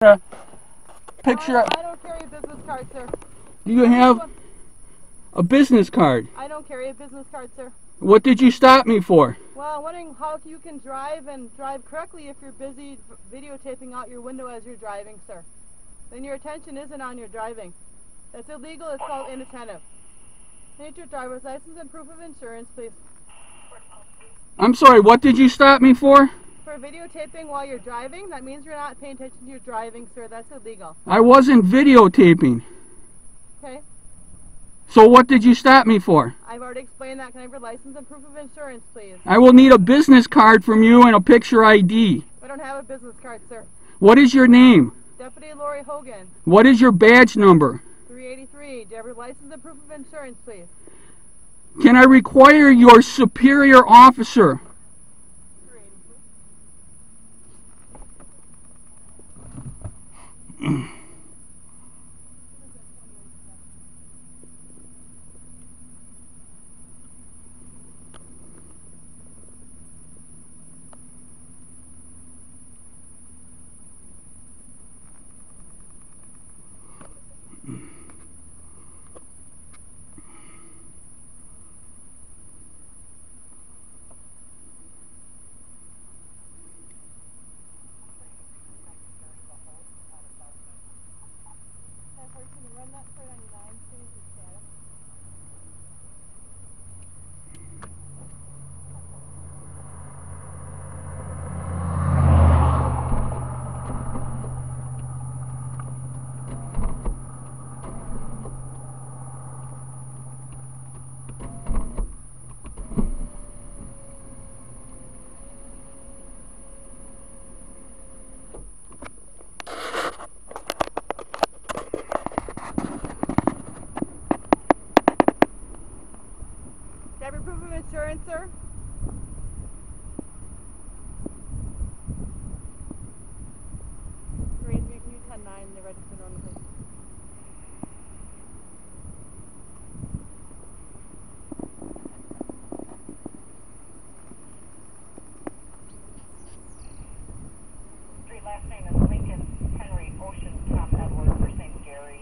a picture? I don't carry a business card, sir. Do you have a business card? I don't carry a business card, sir. What did you stop me for? Well, I'm wondering how you can drive and drive correctly if you're busy videotaping out your window as you're driving, sir. Then your attention isn't on your driving. That's illegal. It's called inattentive. Need your driver's license and proof of insurance, please. I'm sorry, what did you stop me for? For videotaping while you're driving, that means you're not paying attention to your driving, sir. That's illegal. I wasn't videotaping. Okay? So what did you stop me for? I've already explained that. Can I have your license and proof of insurance, please? I will need a business card from you and a picture ID. I don't have a business card, sir. What is your name? Deputy Lori Hogan, What is your badge number? 383. Do you have your license and proof of insurance, please? Can I require your superior officer? 383. That run for 99, please, your status. Do you have your proof of insurance, sir? Three, three, can you ten nine, the registered owner, please? Street last name is Lincoln Henry Ocean Tom Edward first name is Lincoln Henry Ocean Tom Edwards for St. Gary.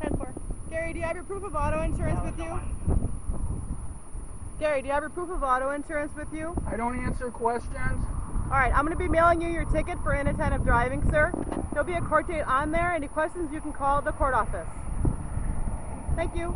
Ten four. Gary, do you have your proof of auto insurance with you? Gary, do you have your proof of auto insurance with you? I don't answer questions. All right, I'm going to be mailing you your ticket for inattentive driving, sir. There'll be a court date on there. Any questions, you can call the court office. Thank you.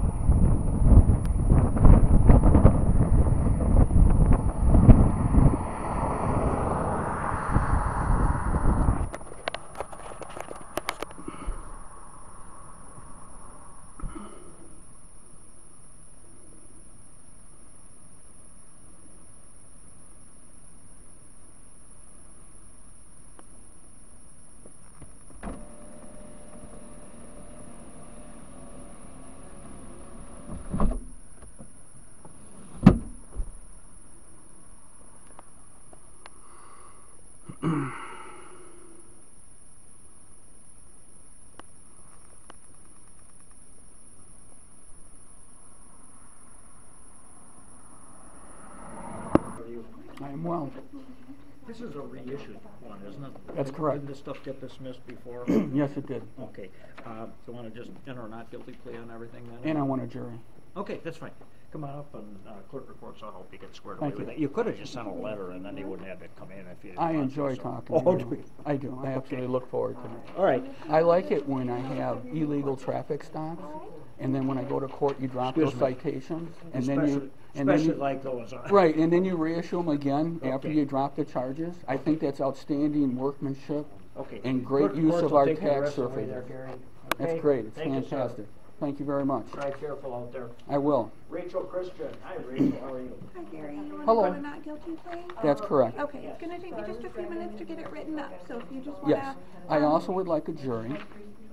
I am well. This is a reissued one, isn't it? That's correct. Didn't this stuff get dismissed before? Yes, it did. Okay, uh, so I wanna just enter a not guilty plea on everything then? And I want a jury. Okay, that's fine. Come on up and, uh, clerk reports, I'll help you get squared away Thank with you. it. You could've just sent a letter and then they wouldn't have to come in if you. didn't I want to, enjoy so- talking Oh, do you? I do. I absolutely look forward to it. All right, I like it when I have illegal traffic stops, and then when I go to court, you drop those Excuse me. citations, and then especially, you, and then especially you, like those. right, and then you reissue them again after you drop the charges. I think that's outstanding workmanship Okay. and great Clerk use of our take care of the tax rest of the way survey. there, Gary. That's great. It's Thank you, fantastic. Thank you very much. Drive careful out there. I will. Rachel Christian, hi Rachel, how are you? Hi Gary, you want to Hello. go to not guilty plea? That's correct. Okay, it's gonna take me just a few minutes to get it written up, so if you just wanna. Yes. I um, also would like a jury.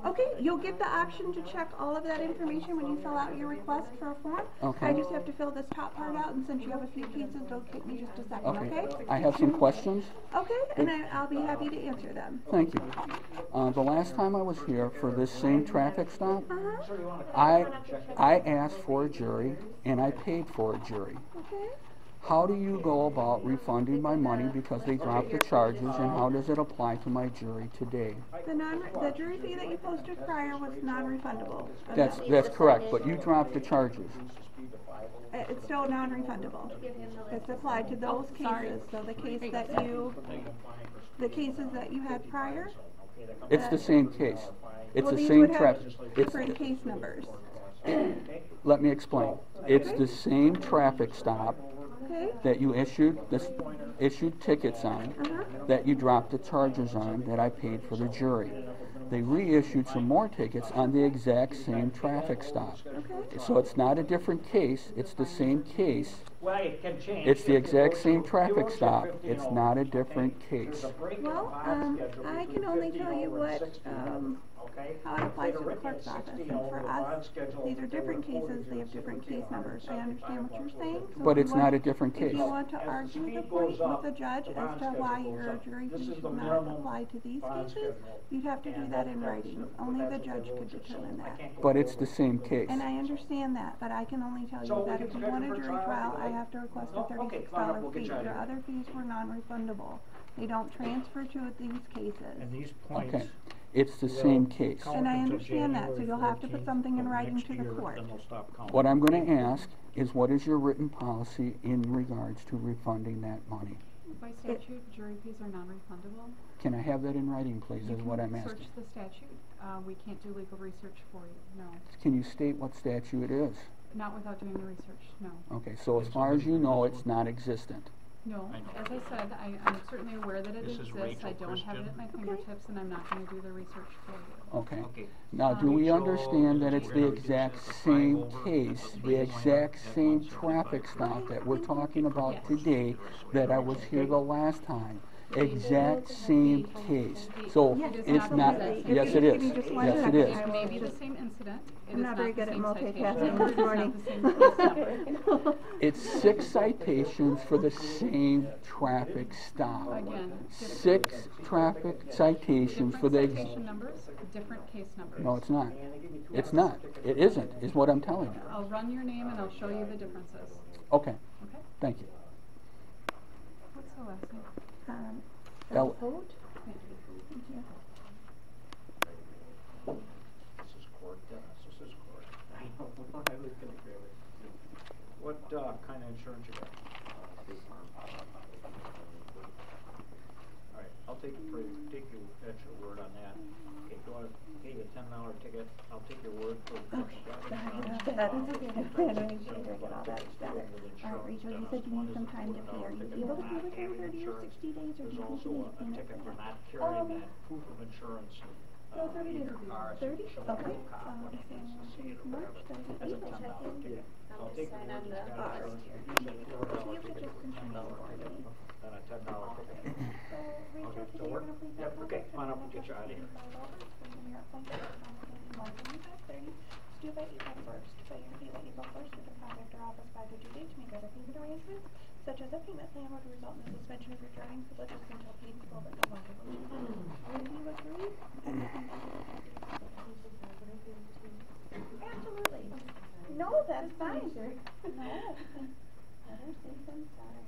Okay, you'll get the option to check all of that information when you fill out your request for a form. Okay. I just have to fill this top part out, and since you have a few pieces, it'll take me just a second, Okay. okay? I have some questions. Okay, and I, I'll be happy to answer them. Thank you. Uh, the last time I was here for this same traffic stop, Uh-huh, I, I asked for a jury and I paid for a jury. okay. How do you go about refunding my money because they dropped the charges, and how does it apply to my jury today? The non, the jury fee that you posted prior was non-refundable. That's, that's correct, but you dropped the charges. uh, It's still non-refundable. It's applied to those cases, so the case that you, the cases that you had prior, It's the same case. It's well, the these same would trap, have it's, different case numbers, let me explain. It's the same traffic stop okay? that you issued, this, issued tickets on, Uh-huh. that you dropped the charges on, that I paid for the jury. They reissued some more tickets on the exact same traffic stop. Okay. So it's not a different case, it's the same case. Well, it can change. It's the exact same traffic stop. It's not a different case. There's a break in the Well, um, I can only tell you what, um, okay? how it applies to the clerk's office, and for us, these are different cases, they have different case numbers, I understand what you're saying. so But if it's you not a different If case. you want to As the argue the speed point goes with up, the judge the as to schedule why goes your up. jury This fee is should not minimum apply to these bond cases, schedule. you'd have to do And that that- in that's- writing, but only that's the judge could rules are determine. I that. can't go But it's over the same case. And I understand that, but I can only tell So you we that can if you schedule want a for jury trial trial, I like. have to request No? a Okay, thirty-six fine, dollar we'll get fee. you out of Your here. other fees were non-refundable. They don't transfer to these cases. And these points. Okay, it's the will same case. And I understand that, so you'll have to put something in writing to the court. Then they'll stop counting. What I'm gonna ask is what is your written policy in regards to refunding that money? By statute, jury fees are non-refundable. Can I have that in writing, please, You is what I'm asking? Search the statute. Uh, we can't do legal research for you, no. Can you state what statute it is? Not without doing the research, no. Okay, so as far as you know, it's not existent. No, I know. as I said, I, I'm certainly aware that it This is exists. I Rachel don't have it Christian. at my fingertips and I'm not gonna do the research for you. Okay. Okay. Now, do we Rachel, understand that we're it's the gonna get exact you the same over, case, the the three exact minor, same at traffic stop that we're talking about Yes. today that I was here the last time? Exact same case. So Yes, It is not not, the yes If it you is. just just one Yes it second, is. It may be the same incident. It I'm is not very the good at same multitasking citation. this It is not morning. the same case number. It's six citations for the same traffic stop. Again, Six traffic citations for the, Different ex- citation numbers, different case numbers. no, it's not. It's not. It isn't, is what I'm telling you. I'll run your name and I'll show you the differences, Okay, okay? thank you. What's the last name? Um, El- vote? Thank you. Thank you. This is court, Dennis, this is court. I know, I was gonna grab it. What, uh, kind of insurance you got? Alright, I'll take it for, take your, that's your word on that. Okay, do you wanna pay the ten dollar ticket? I'll take your word for. Okay, that. I Rachel, you said you need some time to pay. Are you able to pay within thirty or sixty days, or do you think also you a need a payment for not carrying Um, that proof of insurance. No, uh, thirty days your would be car, so thirty, okay. Um, March whatever. thirty That's a ten check dollar in. I'll You you. four So you could just dollar for me. then a ten dollar ticket. So, Rachel, we're- gonna please yep, okay, come on up, and get you out of here. Five dollars for when you're appointed to contact in one twenty-five thirty. It's due by April first, failure to pay by April first, you can contact our office by the due date to make other payment arrangements, such as a payment plan would result in the suspension of your driving privileges until paid in full but no longer released. Would you agree? Absolutely. No, that's fine. No. Better safe than sorry.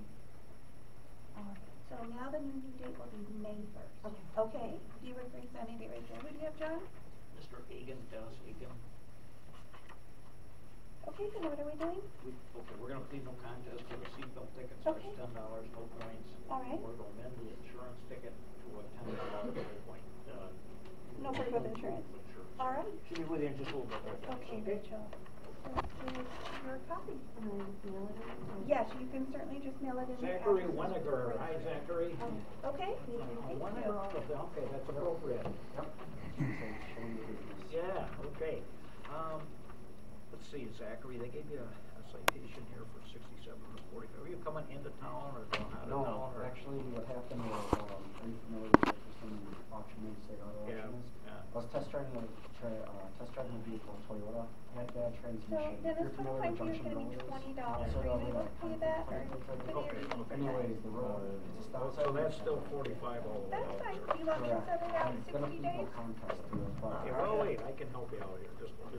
Alright, so now the new due date will be May first. Okay. Okay, do you agree, signing date right there? Who do you have, John? Mr. Egan, Dennis Egan, Okay, then what are we doing? we, okay, we're gonna plead no contest to the seatbelt ticket, so it's ten dollars, no points. All right. We're gonna amend the insurance ticket to a ten dollar, no point, uh. No proof of insurance. insurance. All right. Should be with you in just a little bit. Okay, Rachel. So here's your copy. Yes, you can certainly just mail it in. Zachary address. Weniger, hi Zachary. Okay? Weniger, okay, that's appropriate. Yeah, okay. Um, let's see, Zachary, they gave you a a citation here for sixty-seven or forty-five. Are you coming into town or going out of town? No, or- actually, what happened was, um, are you familiar with Jefferson Auction and State Auto Yeah, Auction is? yeah. I was test driving a, tra- uh, test driving a vehicle, Toyota, had bad So transmission. Dennis, You're familiar twenty-five with feet is Junction gonna be Road twenty dollars. So Are you they'll able to pay that or? 20, 30, video you need okay. to Anyways, the pay? road, it's a stop So that's still forty-five all the way That's out fine. there. Do you want me to Correct. set it out I'm gonna sixty plead no days? contest to it, but. Okay, well, wait, I can help you out here, just, just